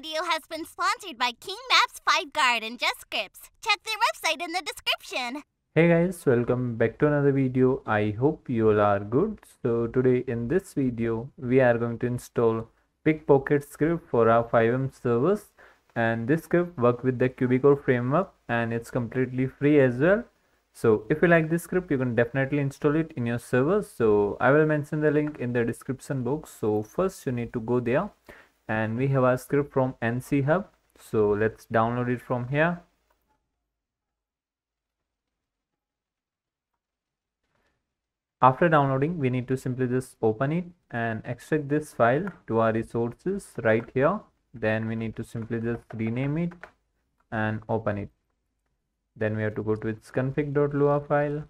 video has been sponsored by King Maps FiveGuard and Just Scripts. Check their website in the description. Hey guys, welcome back to another video. I hope you all are good. So today in this video, we are going to install Pickpocket script for our FiveM servers and this script work with the QBCore framework and it's completely free as well. So if you like this script, you can definitely install it in your server. So I will mention the link in the description box. So first you need to go there and we have a script from nc hub. So let's download it from here. After downloading we need to simply just open it and extract this file to our resources right here. Then we need to simply just rename it and open it. Then we have to go to its config.lua file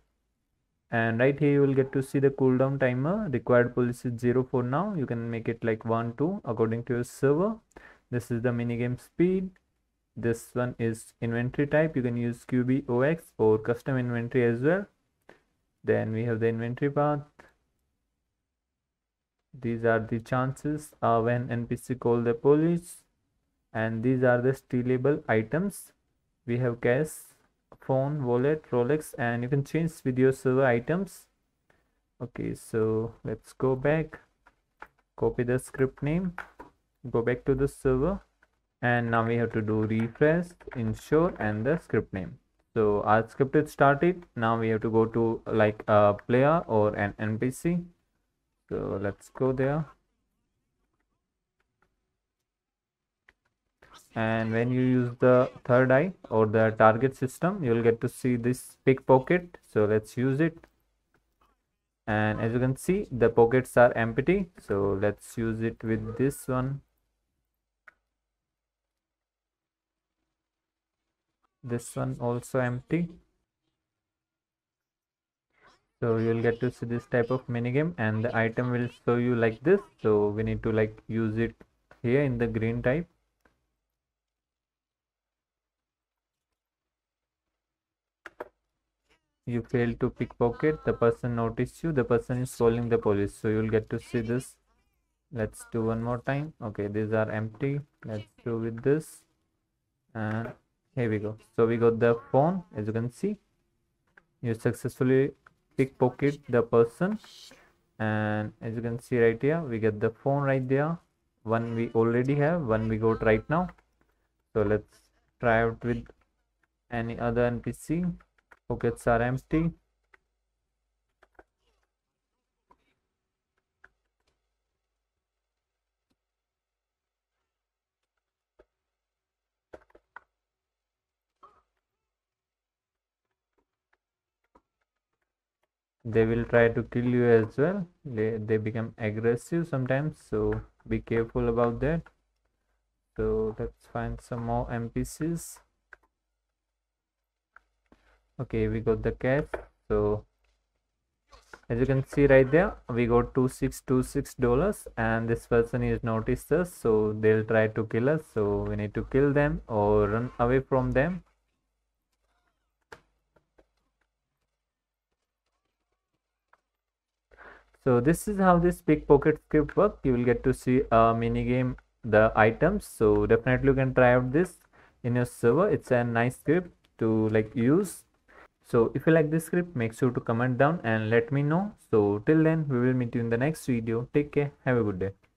and right here you will get to see the cooldown timer. Required policy is 0 for now. You can make it like 1 2 according to your server. This is the minigame speed. This one is inventory type. You can use qbox or custom inventory as well. Then we have the inventory path. These are the chances uh, when npc call the police. And these are the stealable items. We have cash phone wallet rolex and you can change video server items. Okay so let's go back. Copy the script name. Go back to the server. And now we have to do refresh ensure and the script name. So our script is started. Now we have to go to like a player or an npc so let's go there and when you use the third eye or the target system you'll get to see this pickpocket so let's use it. And as you can see the pockets are empty. So let's use it with this one. This one also empty. So you'll get to see this type of minigame and the item will show you like this. So we need to like use it here in the green type you fail to pickpocket. The person noticed you. The person is calling the police. So you'll get to see this. Let's do one more time. Okay these are empty. Let's do with this. And here we go. So we got the phone as you can see. You successfully pickpocket the person. And as you can see right here we get the phone right there. One we already have one we got right now. So let's try out with any other npc pockets are empty. They will try to kill you as well. They, they become aggressive sometimes so be careful about that. So let's find some more npcs okay we got the cash so as you can see right there we got 2626 dollars and this person is noticed us so they'll try to kill us. So we need to kill them or run away from them. So this is how this pickpocket script work. You will get to see a mini game the items. So definitely you can try out this in your server. It's a nice script to like use so if you like this script make sure to comment down and let me know. So till then we will meet you in the next video. Take care. Have a good day